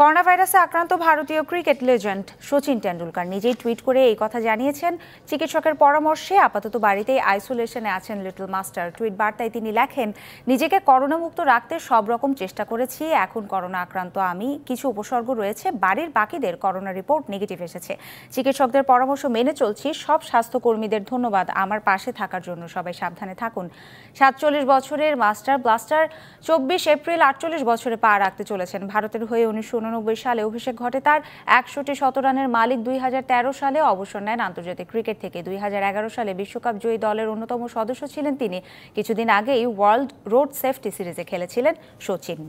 Corona ভাইরাসে আক্রান্ত ভারতীয় ক্রিকেট লেজেন্ড সচিন টেন্ডুলকার নিজেই টুইট করে এই কথা জানিয়েছেন। চিকিৎসকের পরামর্শে আপাতত বাড়িতেই আইসোলেশনে আছেন লিটল মাস্টার। টুইট বার্তায় তিনি লেখেন, নিজেকে করোনামুক্ত রাখতে সব রকম চেষ্টা করেছি, এখন করোনা আক্রান্ত আমি। কিছু উপসর্গ রয়েছে, বাড়ির বাকিদের করোনা রিপোর্ট নেগেটিভ এসেছে। চিকিৎসকদের পরামর্শ মেনে চলছি, সব স্বাস্থ্যকর্মীদের ধন্যবাদ। আমার পাশে থাকার জন্য সবাই সাবধানে থাকুন। সাতচল্লিশ বছরের মাস্টার, ব্লাস্টার, চব্বিশ এপ্রিল আটচল্লিশ বছরে পা রাখতে চলেছেন। ভারতের হয়ে উনিশশো উননব্বই সালে অভিষেক ঘটে। তার একশোটি শতরানের মালিক দুই হাজার তেরো সালে অবসর নেন আন্তর্জাতিক ক্রিকেট থেকে। দুই হাজার এগারো সালে বিশ্বকাপ জয়ী দলের অন্যতম সদস্য ছিলেন তিনি। কিছুদিন আগেই ওয়ার্ল্ড রোড সেফটি সিরিজে খেলেছিলেন সচিন